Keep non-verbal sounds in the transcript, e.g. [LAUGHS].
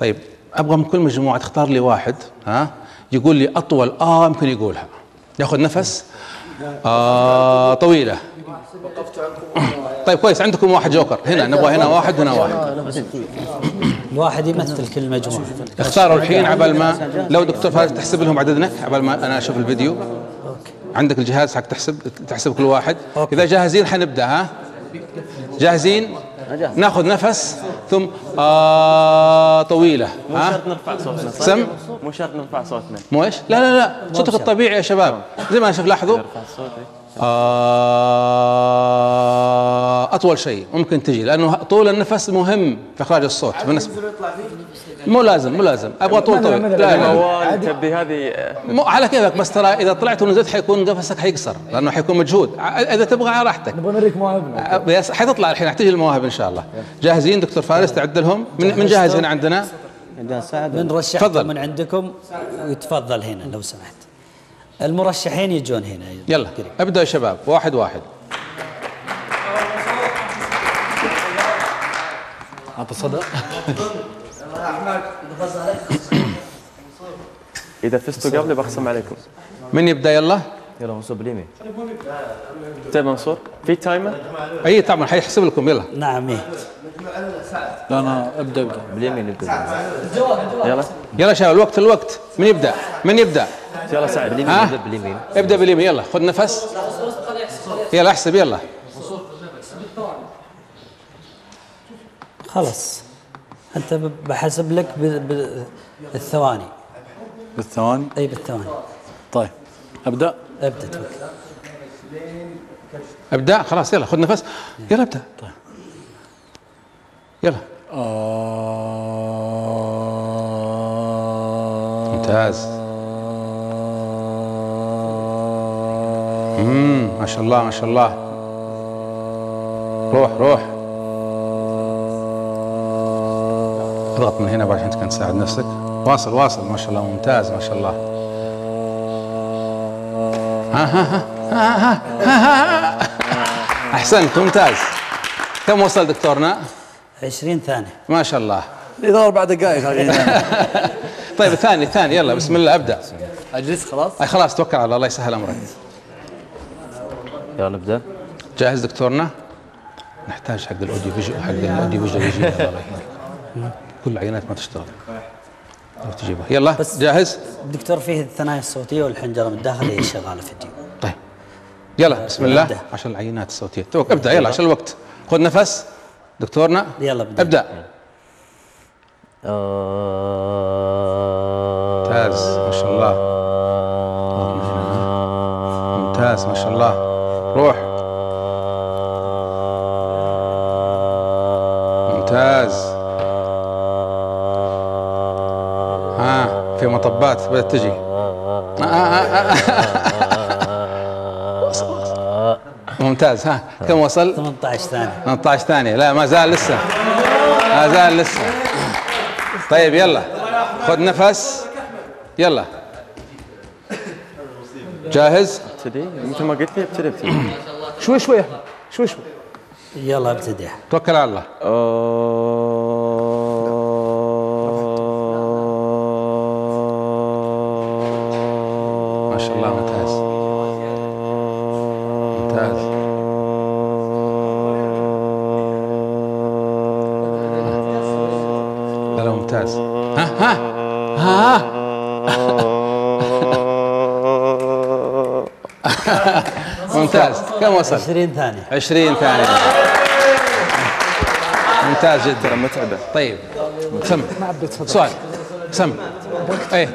طيب أبغى من كل مجموعة تختار لي واحد ها؟ يقول لي أطول آه يمكن يقولها. ياخذ نفس؟ آه طويلة. طيب كويس عندكم واحد جوكر. هنا نبغى هنا واحد هنا واحد. الواحد يمثل كل مجموعة. اختاروا الحين عبال ما لو دكتور فارس تحسب لهم عددنا عبال ما أنا أشوف الفيديو. عندك الجهاز حق تحسب تحسب كل واحد. إذا جاهزين حنبدأ ها؟ جاهزين؟ ناخذ نفس ثم آه طويلة. مو ها؟ شرط نرفع صوتنا؟ سم؟ مو شرط نرفع صوتنا. مو إيش؟ لا لا لا. صوتك. الطبيعي يا شباب. زي ما شوف لاحظوا. نرفع صوتي. آه. أطول شيء ممكن تجي لأنه طول النفس مهم في إخراج الصوت. بالنسبة مو لازم مو لازم. أبغى طول طويل. لا لا. تبي هذه مو على كيفك بس ترى إذا طلعت ونزلت حيكون نفسك حيقصر لأنه حيكون مجهود. إذا تبغى على راحتك. نبغى نوريك مواهبنا حتطلع الحين حتجي المواهب إن شاء الله. جاهزين؟ دكتور فارس تعد لهم من, من جاهز هنا عندنا؟ من رشحكم تفضل. من عندكم؟ ويتفضل هنا لو سمحت. المرشحين يجون هنا. يلا. أبدأ يا شباب. واحد واحد. اعطى صدى إذا فزتوا قبلي بقسم عليكم. من يبدأ؟ يلا. يلا منصور باليمين طيب منصور. في تايمر؟ أي طبعا حيحسب لكم. يلا. نعم إيه. لا أنا أبدأ. ابدا باليمين نبدأ. يلا. يلا شباب الوقت الوقت. من يبدأ؟ من يبدأ؟ يلا سعد باليمين ها؟ نبدأ باليمين ابدأ باليمين يلا. خذ نفس. يلا احسب يلا. خلاص. أنت بحسب لك بالثواني بالثواني؟ أي بالثواني. طيب. أبدأ؟ أبدأ توكل. أبدأ؟ خلاص يلا خذ نفس. يلا أبدأ. يلا. آه ممتاز. امم ما شاء الله ما شاء الله. روح روح. اضغط من هنا عشان تكون تساعد نفسك. واصل واصل. ما شاء الله ممتاز ما شاء الله. ها ها ها ها ها ها ها أحسنت ممتاز. كم وصل دكتورنا؟ 20 ثانية. ما شاء الله. إذا أربع دقائق. [LAUGHS] طيب الثاني الثاني يلا بسم الله أبدأ. أجلس خلاص؟ أي خلاص توكل على الله الله يسهل أمرك. يلا نبدأ. جاهز دكتورنا؟ نحتاج حق الأوديو فيجوال حق الأوديو فيجوال يجي الله. يهديك [LAUGHS] كل العينات ما تشتغل. لو تجيبها. يلا بس- جاهز؟ الدكتور فيه الثنايا الصوتية والحنجرة من الداخل هي شغالة فيديو طيب. يلا بسم الله. نبدأ. عشان العينات الصوتية. توك ابدأ. يلا عشان الوقت. خذ نفس. دكتورنا. يلا ابدأ. ابدأ. ممتاز ما شاء الله. ممتاز ما شاء الله. روح. ممتاز. في مطبات بدات تجي. ممتاز ها. كم وصل؟ 18 ثانية. 18 ثانية. لا ما زال لسه. ما زال لسه. طيب يلا. خذ نفس. يلا. جاهز؟ ابتدي. مثل ما قلت لي ابتدي ابتدي. شوي شوي يا احمد شوي شوي. يلا ابتدي. توكل على الله. شاء الله ممتاز. ممتاز. لا لا ممتاز. ها ها ها [LAUGHS] ممتاز. كم وصل؟ 20 ثانية. 20 ثانية. ممتاز جدا. متعبة. طيب سم. سؤال. سم. إيه.